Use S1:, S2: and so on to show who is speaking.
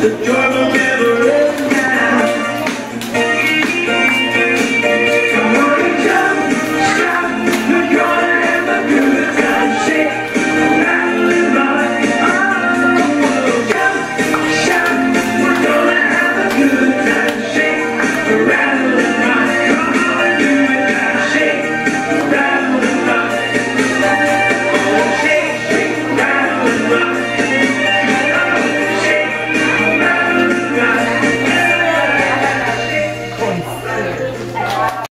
S1: The joy